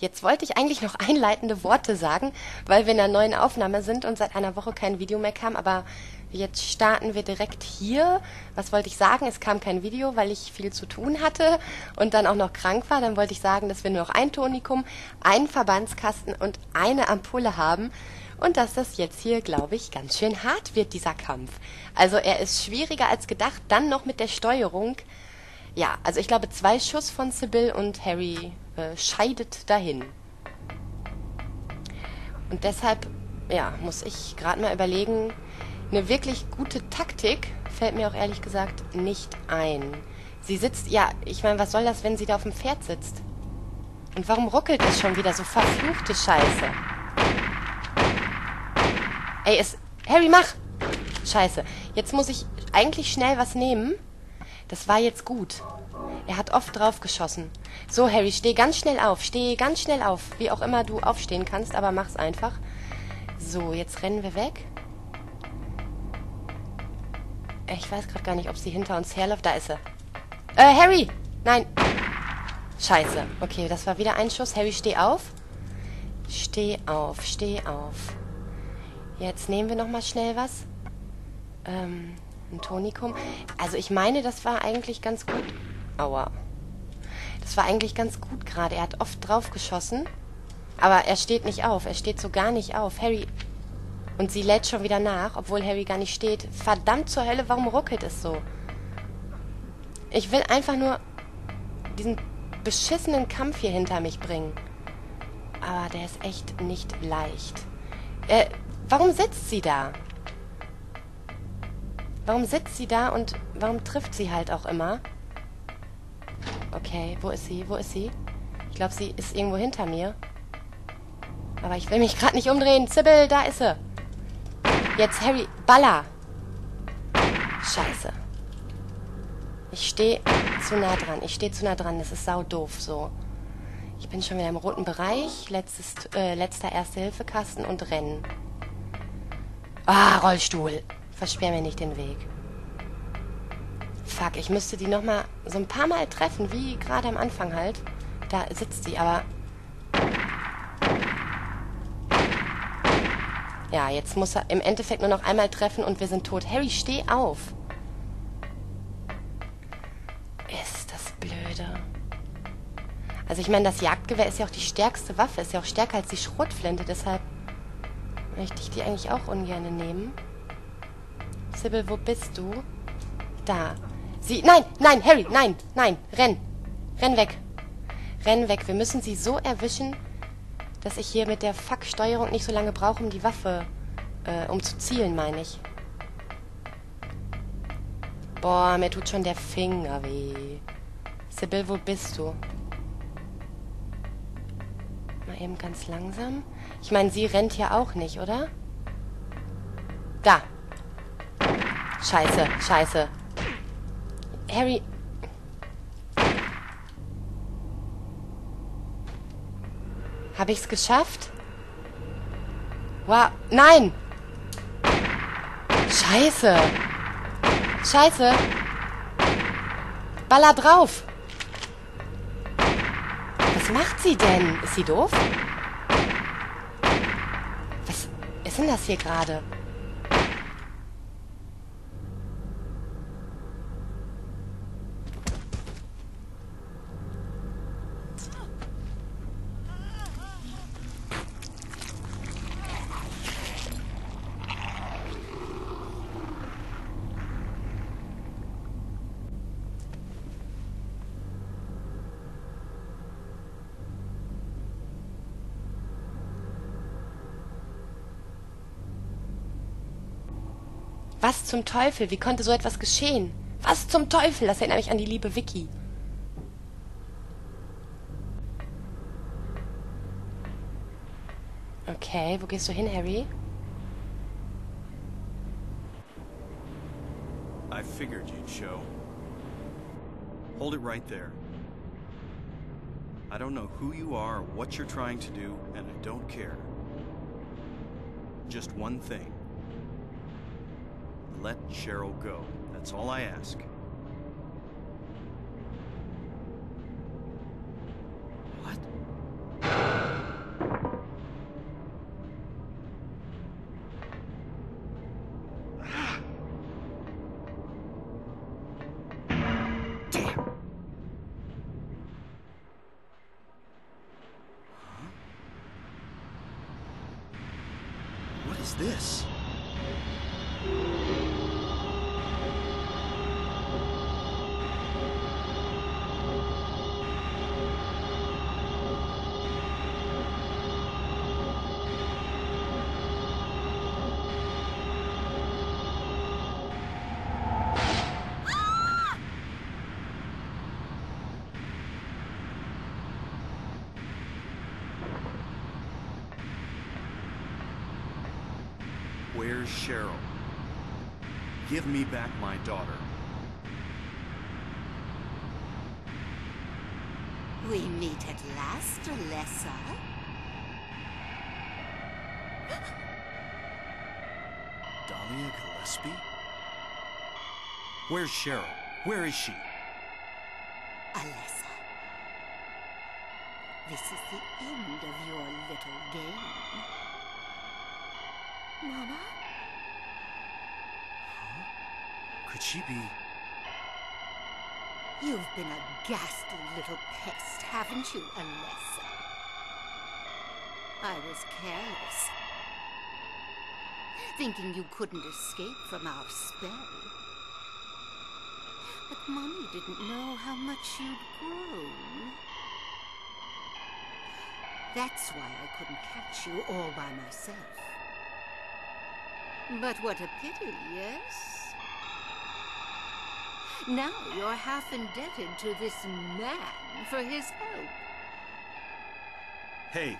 Jetzt wollte ich eigentlich noch einleitende Worte sagen, weil wir in einer neuen Aufnahme sind und seit einer Woche kein Video mehr kam, aber jetzt starten wir direkt hier. Was wollte ich sagen? Es kam kein Video, weil ich viel zu tun hatte und dann auch noch krank war. Dann wollte ich sagen, dass wir nur noch ein Tonikum, einen Verbandskasten und eine Ampulle haben und dass das jetzt hier, glaube ich, ganz schön hart wird, dieser Kampf. Also er ist schwieriger als gedacht, dann noch mit der Steuerung. Ja, also ich glaube, zwei Schuss von Sybil und Harry äh, scheidet dahin. Und deshalb, ja, muss ich gerade mal überlegen, eine wirklich gute Taktik fällt mir auch ehrlich gesagt nicht ein. Sie sitzt, ja, ich meine, was soll das, wenn sie da auf dem Pferd sitzt? Und warum ruckelt es schon wieder so verfluchte Scheiße? Ey, es... Harry, mach! Scheiße. Jetzt muss ich eigentlich schnell was nehmen. Das war jetzt gut. Er hat oft drauf geschossen. So, Harry, steh ganz schnell auf. Steh ganz schnell auf. Wie auch immer du aufstehen kannst, aber mach's einfach. So, jetzt rennen wir weg. Ich weiß gerade gar nicht, ob sie hinter uns herläuft. Da ist sie. Äh, Harry! Nein! Scheiße. Okay, das war wieder ein Schuss. Harry, steh auf. Steh auf, steh auf. Jetzt nehmen wir nochmal schnell was. Ähm, ein Tonikum. Also ich meine, das war eigentlich ganz gut. Aua. Das war eigentlich ganz gut gerade. Er hat oft drauf geschossen. Aber er steht nicht auf. Er steht so gar nicht auf. Harry. Und sie lädt schon wieder nach, obwohl Harry gar nicht steht. Verdammt zur Hölle, warum ruckelt es so? Ich will einfach nur diesen beschissenen Kampf hier hinter mich bringen. Aber der ist echt nicht leicht. Äh, warum sitzt sie da? Warum sitzt sie da und warum trifft sie halt auch immer? Okay, wo ist sie? Wo ist sie? Ich glaube, sie ist irgendwo hinter mir. Aber ich will mich gerade nicht umdrehen. Sybil, da ist sie. Jetzt Harry. Baller. Scheiße. Ich stehe zu nah dran. Ich stehe zu nah dran. Das ist sau doof so. Ich bin schon wieder im roten Bereich. Letztes, äh, letzter Erste-Hilfe-Kasten und Rennen. Ah, Rollstuhl. Versperr mir nicht den Weg. Fuck, ich müsste die nochmal so ein paar Mal treffen, wie gerade am Anfang halt. Da sitzt sie, aber... Ja, jetzt muss er im Endeffekt nur noch einmal treffen und wir sind tot. Harry, steh auf! Ist das blöde. Also ich meine, das Jagdgewehr ist ja auch die stärkste Waffe, ist ja auch stärker als die Schrotflinte, deshalb möchte ich die eigentlich auch ungern nehmen. Sybil, wo bist du? Da. Sie. Nein, nein, Harry, nein, nein, renn. Renn weg. Renn weg. Wir müssen sie so erwischen, dass ich hier mit der Fuck-Steuerung nicht so lange brauche, um die Waffe, äh, um zu zielen, meine ich. Boah, mir tut schon der Finger weh. Sybil, wo bist du? Mal eben ganz langsam. Ich meine, sie rennt ja auch nicht, oder? Da. Scheiße, scheiße. Harry. Habe ich's geschafft? Wow. Nein! Scheiße! Scheiße! Baller drauf! Was macht sie denn? Ist sie doof? Was ist denn das hier gerade? Was zum Teufel? Wie konnte so etwas geschehen? Was zum Teufel? Das erinnert mich an die liebe Vicky. Okay, wo gehst du hin, Harry? I figured you'd show. Hold it right there. I don't know who you are or what you're trying to do, and I don't care. Just one thing. let Cheryl go. That's all I ask. What? Damn. What is this? Where's Cheryl? Give me back my daughter. We meet at last, Alessa. Dahlia Gillespie? Where's Cheryl? Where is she? Alessa. This is the end of your little game. Mama? Could she be... You've been a ghastly little pest, haven't you, Alessa? I was careless. Thinking you couldn't escape from our spell. But Mommy didn't know how much you'd grown. That's why I couldn't catch you all by myself. But what a pity, yes? Now you're half indebted to this man for his help. Hey,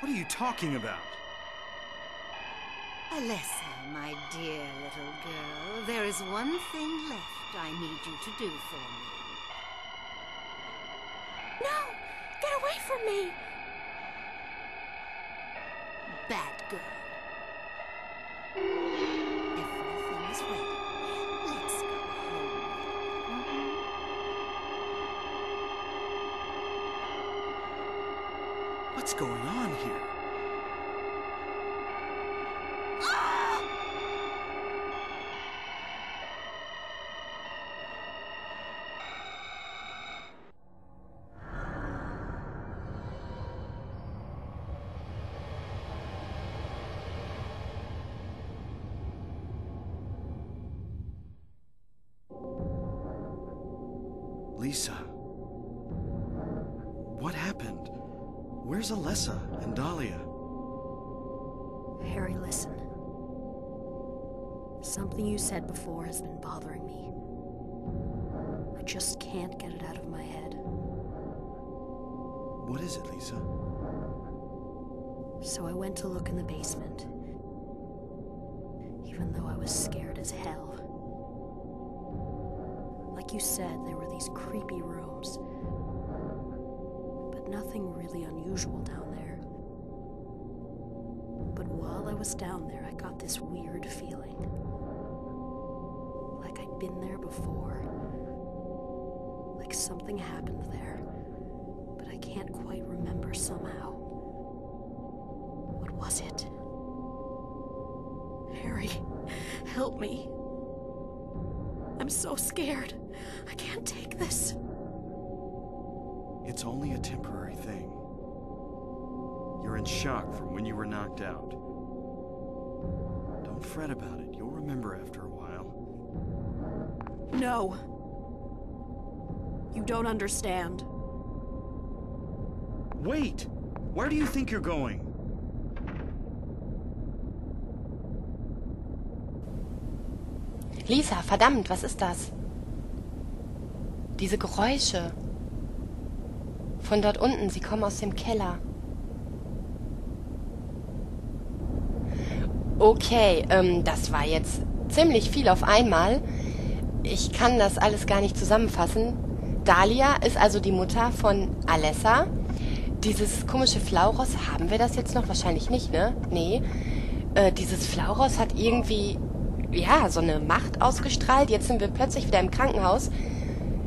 what are you talking about? Alessa, my dear little girl, there is one thing left I need you to do for me. No! Get away from me! Bad girl. What's going on here? Lisa. Where's Alessa and Dahlia? Harry, listen. Something you said before has been bothering me. I just can't get it out of my head. What is it, Lisa? So I went to look in the basement. Even though I was scared as hell. Like you said, there were these creepy rooms. Nothing really unusual down there. But while I was down there, I got this weird feeling. Like I'd been there before. Like something happened there. But I can't quite remember somehow. What was it? Harry, help me. I'm so scared. I can't take this. It's only a temporary thing. You're in shock from when you were knocked out. Don't fret about it. You'll remember after a while. No. You don't understand. Wait! Where do you think you're going? Lisa, verdammt, was ist das? Diese Geräusche. Von dort unten, sie kommen aus dem Keller. Okay, ähm, das war jetzt ziemlich viel auf einmal. Ich kann das alles gar nicht zusammenfassen. Dahlia ist also die Mutter von Alessa. Dieses komische Flauros, haben wir das jetzt noch? Wahrscheinlich nicht, ne? Nee. Äh, dieses Flauros hat irgendwie, ja, so eine Macht ausgestrahlt. Jetzt sind wir plötzlich wieder im Krankenhaus.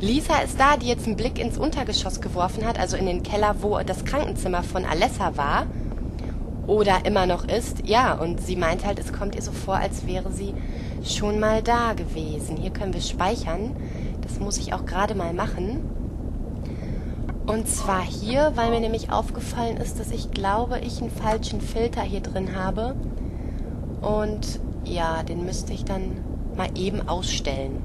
Lisa ist da, die jetzt einen Blick ins Untergeschoss geworfen hat, also in den Keller, wo das Krankenzimmer von Alessa war. Oder immer noch ist. Ja, und sie meint halt, es kommt ihr so vor, als wäre sie schon mal da gewesen. Hier können wir speichern. Das muss ich auch gerade mal machen. Und zwar hier, weil mir nämlich aufgefallen ist, dass ich glaube, ich einen falschen Filter hier drin habe. Und ja, den müsste ich dann mal eben ausstellen.